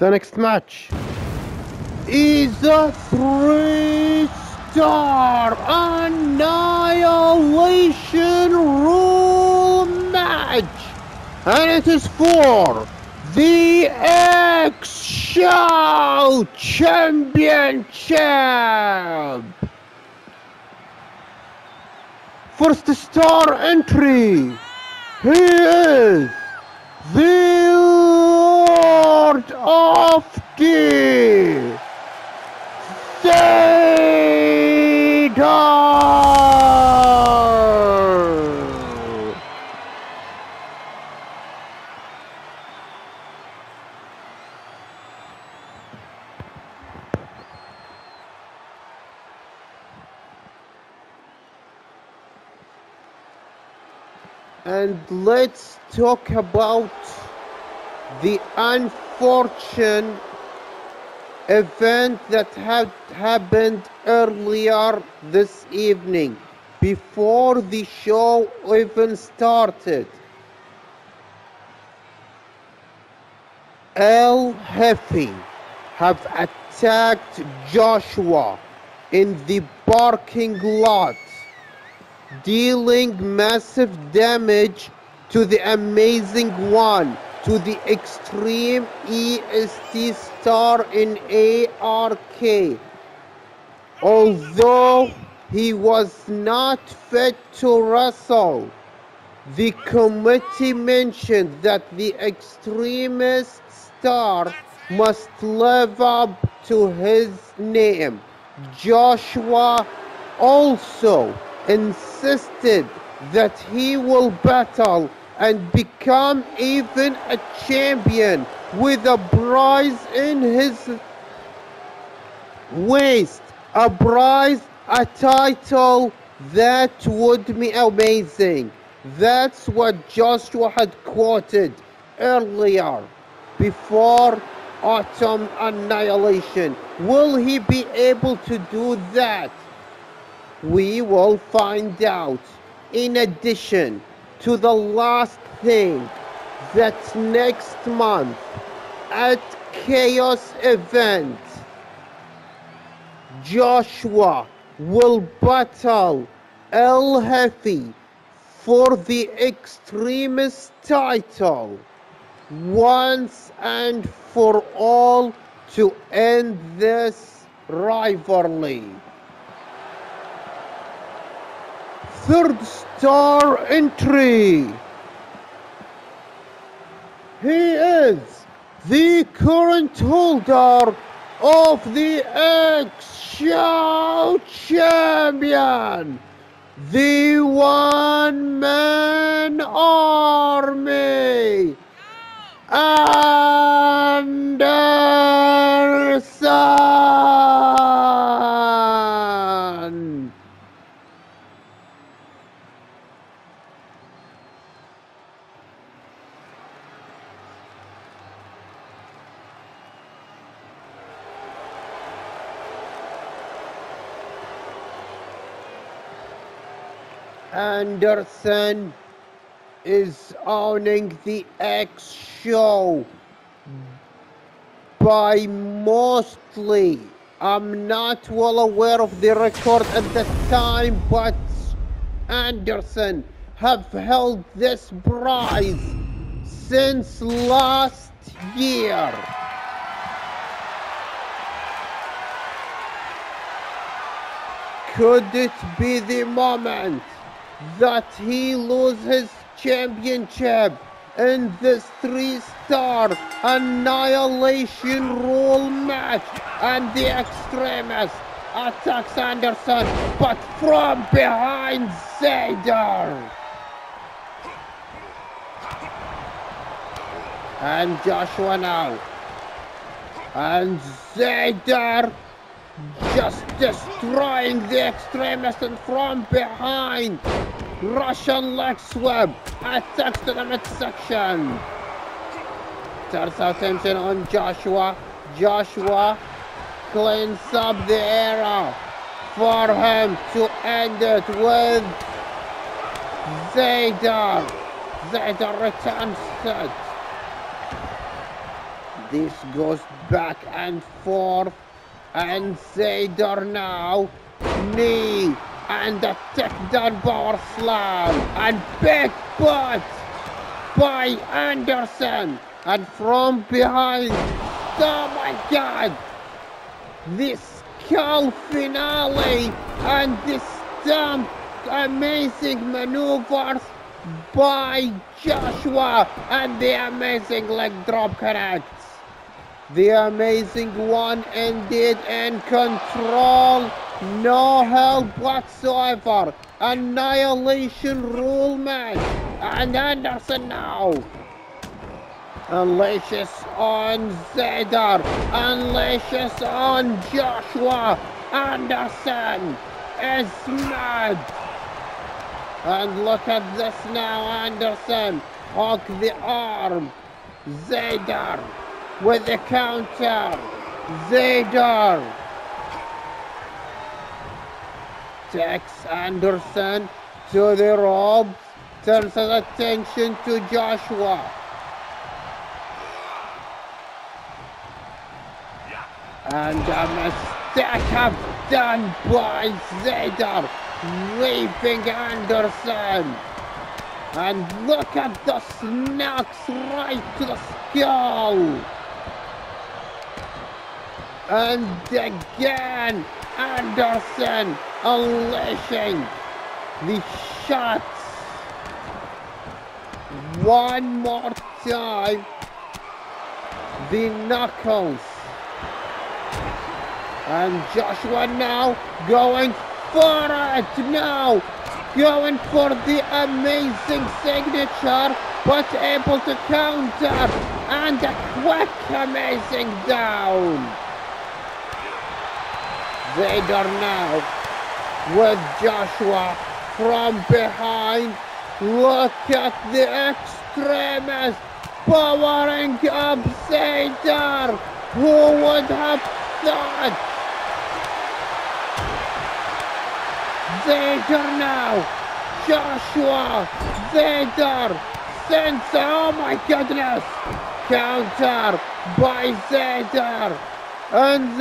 The next match is a three star annihilation rule match. And it is for the X Show Championship. First star entry. He is the the And let's talk about the unfortunate event that had happened earlier this evening before the show even started. El Jefe have attacked Joshua in the parking lot dealing massive damage to the amazing one, to the extreme EST star in ARK. Although he was not fit to wrestle, the committee mentioned that the extremist star must live up to his name. Joshua also insisted that he will battle and become even a champion with a prize in his waist, a prize, a title. That would be amazing. That's what Joshua had quoted earlier before Autumn Annihilation. Will he be able to do that? We will find out. In addition to the last thing, that next month at Chaos event, Joshua will battle El Jefe for the extremist title once and for all to end this rivalry. Third star entry. He is the current holder of the X Show Champion, the one man army, Anderson. Uh, Anderson is owning the X show by mostly. I'm not well aware of the record at the time, but Anderson have held this prize since last year. Could it be the moment that he loses his championship in this three-star annihilation rule match. And the extremist attacks Anderson but from behind Zader and Joshua now. And Zader just destroying the extremist and from behind. Russian leg sweep attacks to the midsection. Turns out tension on Joshua. Joshua cleans up the era for him to end it with Zader. Zader returns it. This goes back and forth. And Zadar now. Knee. And a takedown power slam. And big butt by Anderson. And from behind. Oh my god. This cow finale. And this dumb amazing maneuvers by Joshua and the amazing leg drop connects. The amazing one ended in control. No help whatsoever. Annihilation rule match. And Anderson now. Unleashes on Zadar. Unleashes on Joshua. Anderson is mad. And look at this now, Anderson. Hook the arm. Zadar with the counter. Zadar takes Anderson to the ropes. Turns his attention to Joshua. And a mistake have done by Zadar leaping Anderson. And look at the snacks right to the skull. And again, Anderson unleashing the shots. One more time. The knuckles. And Joshua now going for it now. Going for the amazing signature, but able to counter. And a quick amazing down. Vader now with Joshua from behind. Look at the extremist powering up Vader. Who would have thought? Vader now. Joshua. Vader. Sensor. Oh my goodness. Counter by Vader. And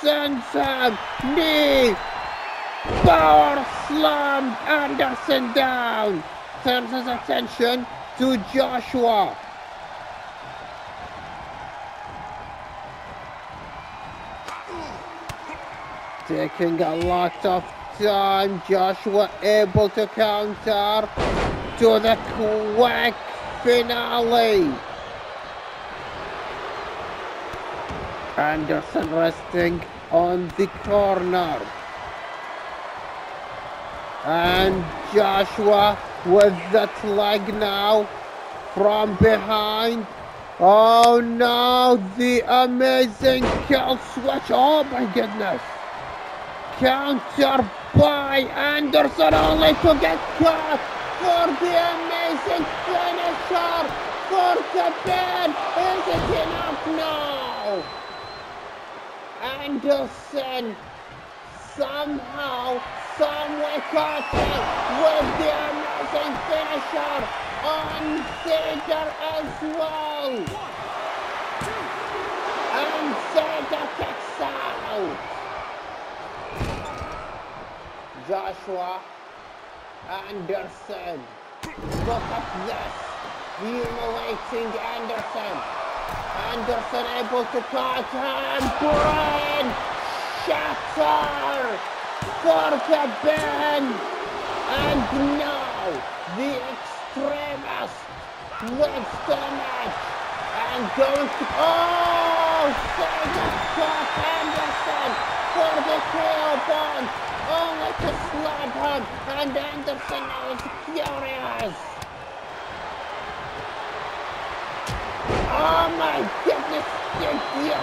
sends him. Knee. Power slam. Anderson down. Turns his attention to Joshua. Taking a lot of time, Joshua able to counter to the quick finale. Anderson resting on the corner. And Joshua with that leg now from behind. Oh no, the amazing kill switch. Oh my goodness. Counter by Anderson only to get caught for the amazing finisher for the pin. Is it enough now? Anderson somehow, someway caught him with the amazing finisher on Cedar as well. And Cedar kicks out. Joshua Anderson. Look at this. Humiliating Anderson. Anderson able to cut him. Brain shatter for the Ben. And now the extremist wins the match. And to... Oh! Sega caught Anderson for the KO bond only to slap him, and Anderson is furious. Oh my goodness, did you hear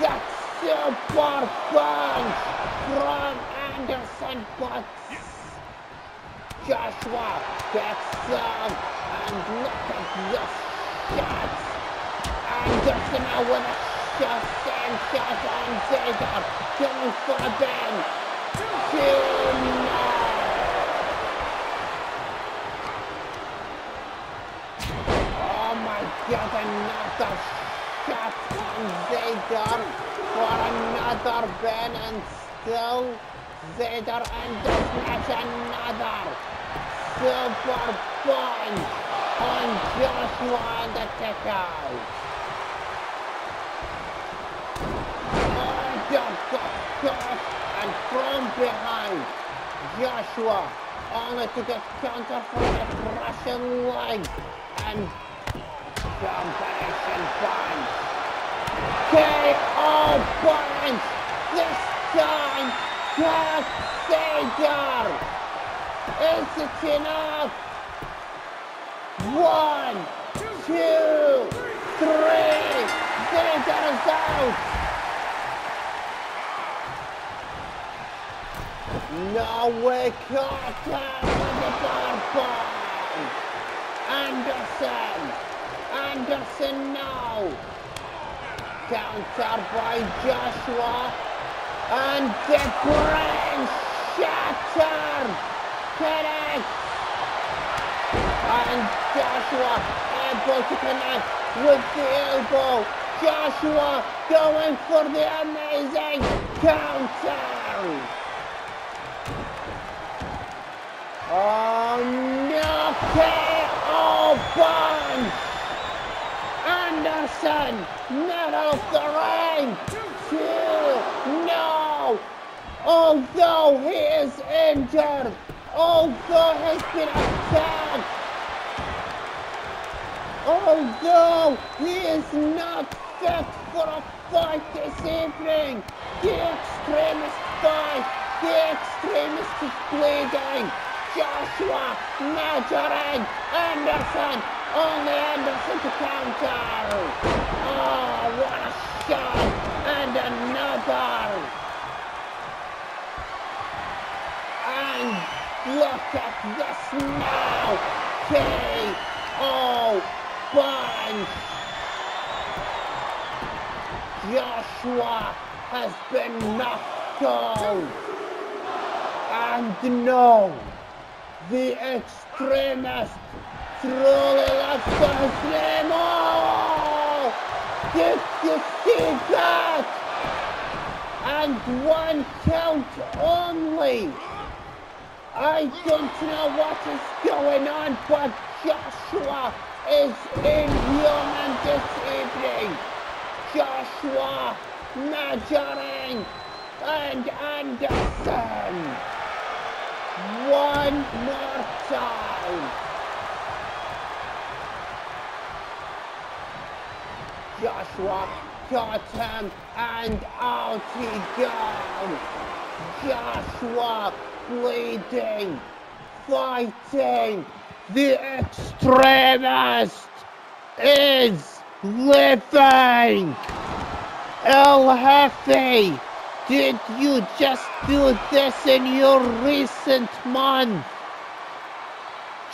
that super punch from Anderson, but Joshua gets some, and look at this shot. Anderson now with a shot, same shot on Zager, going for a bend. Oh get another shot on Zadar for another Ben and still Zadar and does not another super punch on Joshua and the kick out. and from behind Joshua only to get counter from the Russian leg and combination punch. KO punch! This time, Jack Sager! Is it enough? One, two, three! Sager is out! No way, Carter with the ball Anderson. Anderson now. Counter by Joshua. And the brain shattered. Connect. And Joshua able to connect with the elbow. Joshua going for the amazing counter. Oh no! KO punch! Not off the ring! Two, no! Although he is injured, although he's been attacked, although he is not fit for a fight this evening, the extremist fight, the extremist is bleeding. Joshua measuring Anderson. Only Anderson to counter. Oh, what a shot. And another. And look at this now. K.O. Punch. Joshua has been knocked out. And no the extremist to slam. Oh! Did you see that? And one count only. I don't know what is going on, but Joshua is inhuman this evening. Joshua measuring and Anderson. One more time. Joshua got him and out he. Joshua bleeding, fighting. The extremist is living. El Jefe did you just do this in your recent month?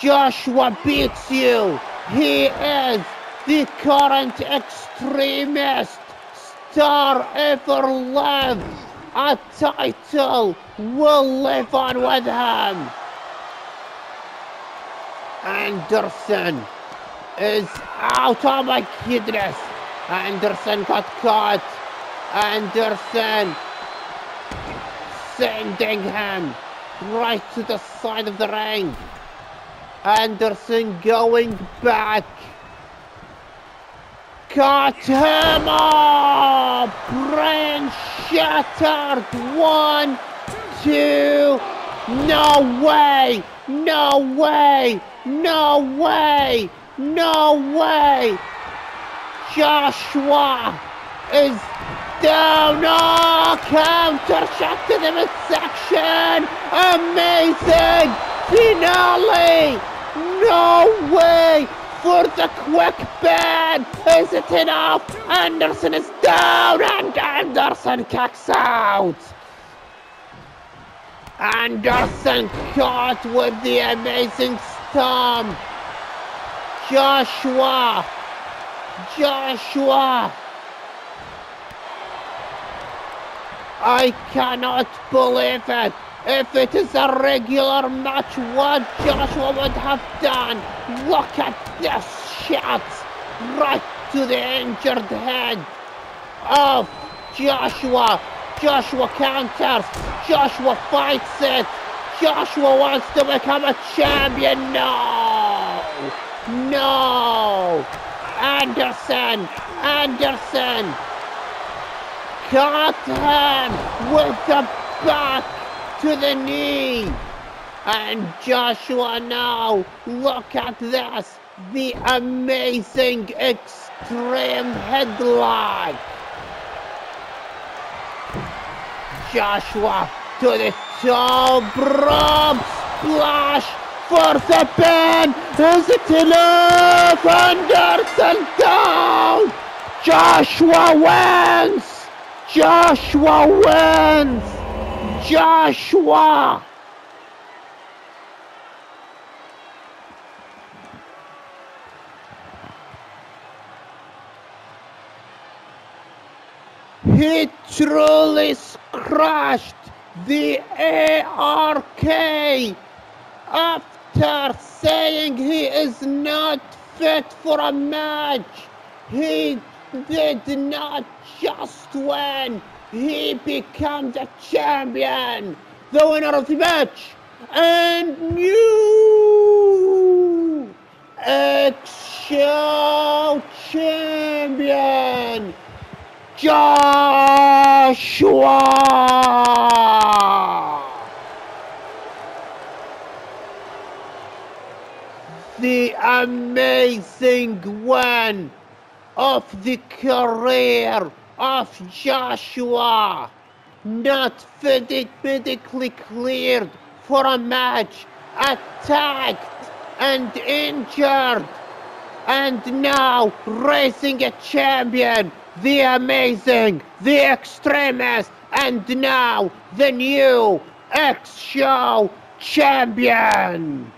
Joshua beats you. He is the current extremist star ever lived. A title will live on with him. Anderson is out. Oh my goodness. Anderson got caught. Anderson sending him right to the side of the ring. Anderson going back. Off! Brain shattered! One, two, no way! No way! No way! No way! Joshua is down. Oh, counter shot to the midsection. Amazing finale. No way for the quick bed. Is it enough? Anderson is down and Anderson kicks out. Anderson caught with the amazing stomp. Joshua. Joshua. I cannot believe it. If it is a regular match, what Joshua would have done. Look at this shot. right to the injured head of Joshua. Joshua counters. Joshua fights it. Joshua wants to become a champion. No! No! Anderson! Anderson! Caught him with the back to the knee. And Joshua now, look at this. The amazing extreme headlock. Joshua to the top rope splash for the pin. Is it enough? Anderson down. Joshua wins. Joshua wins. Joshua. He truly crushed the ARK after saying he is not fit for a match. He did not just win, he becomes a champion, the winner of the match, and new X-Show champion. Joshua! The amazing one of the career of Joshua, not medically cleared for a match, attacked and injured, and now racing a champion the amazing, the extremist, and now the new X Show champion.